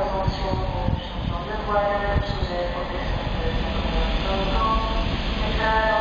有关是否有能够现在。